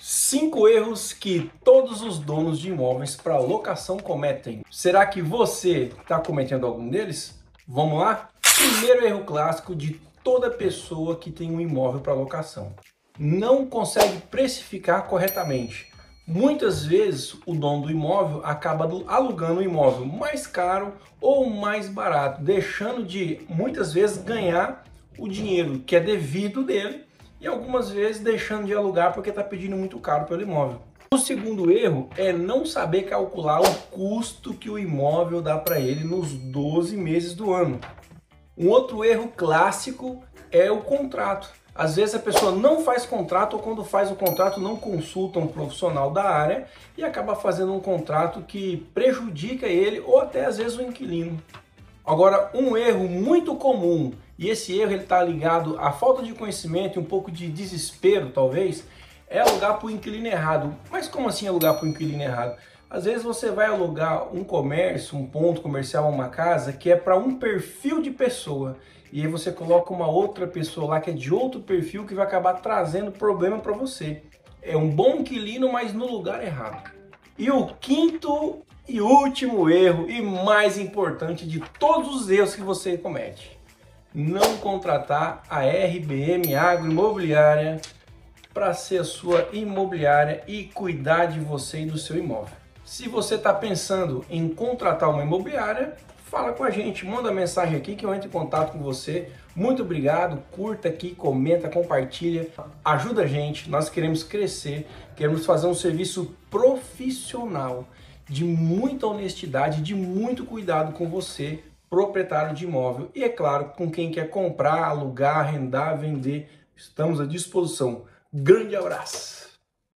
Cinco erros que todos os donos de imóveis para locação cometem. Será que você está cometendo algum deles? Vamos lá? Primeiro erro clássico de toda pessoa que tem um imóvel para locação. Não consegue precificar corretamente. Muitas vezes o dono do imóvel acaba alugando o imóvel mais caro ou mais barato, deixando de muitas vezes ganhar o dinheiro que é devido dele e algumas vezes deixando de alugar porque está pedindo muito caro pelo imóvel. O segundo erro é não saber calcular o custo que o imóvel dá para ele nos 12 meses do ano. Um outro erro clássico é o contrato. Às vezes a pessoa não faz contrato ou quando faz o contrato não consulta um profissional da área e acaba fazendo um contrato que prejudica ele ou até às vezes o inquilino. Agora, um erro muito comum, e esse erro está ligado à falta de conhecimento e um pouco de desespero, talvez, é alugar para o inquilino errado. Mas como assim alugar para o inquilino errado? Às vezes você vai alugar um comércio, um ponto comercial, uma casa que é para um perfil de pessoa. E aí você coloca uma outra pessoa lá que é de outro perfil que vai acabar trazendo problema para você. É um bom inquilino, mas no lugar errado. E o quinto e último erro e mais importante de todos os erros que você comete: não contratar a RBM Agroimobiliária para ser a sua imobiliária e cuidar de você e do seu imóvel. Se você está pensando em contratar uma imobiliária, fala com a gente, manda mensagem aqui que eu entro em contato com você. Muito obrigado, curta aqui, comenta, compartilha, ajuda a gente. Nós queremos crescer, queremos fazer um serviço profissional de muita honestidade, de muito cuidado com você, proprietário de imóvel. E é claro, com quem quer comprar, alugar, arrendar, vender, estamos à disposição. Grande abraço!